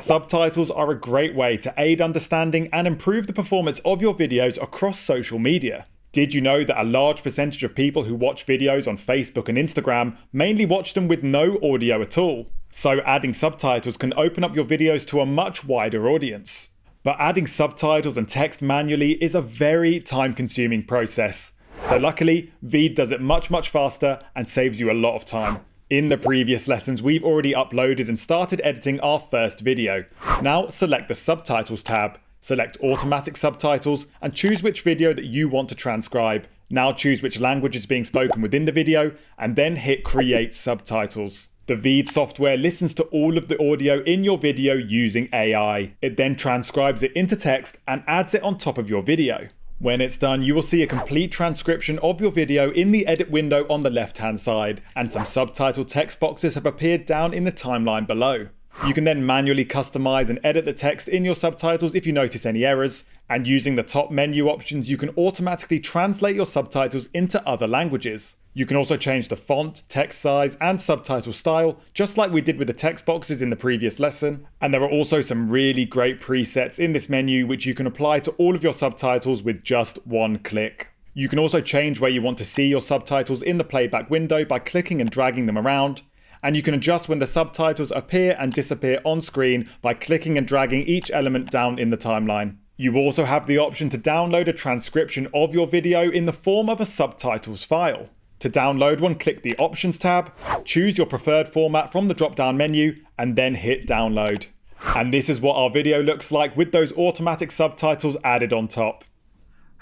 Subtitles are a great way to aid understanding and improve the performance of your videos across social media. Did you know that a large percentage of people who watch videos on Facebook and Instagram mainly watch them with no audio at all? So adding subtitles can open up your videos to a much wider audience. But adding subtitles and text manually is a very time consuming process. So luckily, Veed does it much, much faster and saves you a lot of time. In the previous lessons, we've already uploaded and started editing our first video. Now select the subtitles tab, select automatic subtitles and choose which video that you want to transcribe. Now choose which language is being spoken within the video and then hit create subtitles. The Veed software listens to all of the audio in your video using AI. It then transcribes it into text and adds it on top of your video. When it's done, you will see a complete transcription of your video in the edit window on the left hand side, and some subtitle text boxes have appeared down in the timeline below. You can then manually customize and edit the text in your subtitles if you notice any errors, and using the top menu options, you can automatically translate your subtitles into other languages. You can also change the font, text size, and subtitle style, just like we did with the text boxes in the previous lesson. And there are also some really great presets in this menu which you can apply to all of your subtitles with just one click. You can also change where you want to see your subtitles in the playback window by clicking and dragging them around. And you can adjust when the subtitles appear and disappear on screen by clicking and dragging each element down in the timeline. You also have the option to download a transcription of your video in the form of a subtitles file. To download one, click the Options tab, choose your preferred format from the drop down menu, and then hit download. And this is what our video looks like with those automatic subtitles added on top.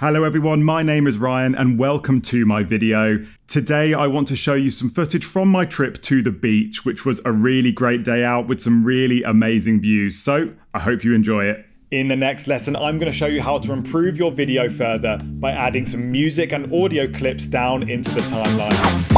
Hello everyone, my name is Ryan and welcome to my video. Today I want to show you some footage from my trip to the beach, which was a really great day out with some really amazing views. So I hope you enjoy it. In the next lesson, I'm going to show you how to improve your video further by adding some music and audio clips down into the timeline.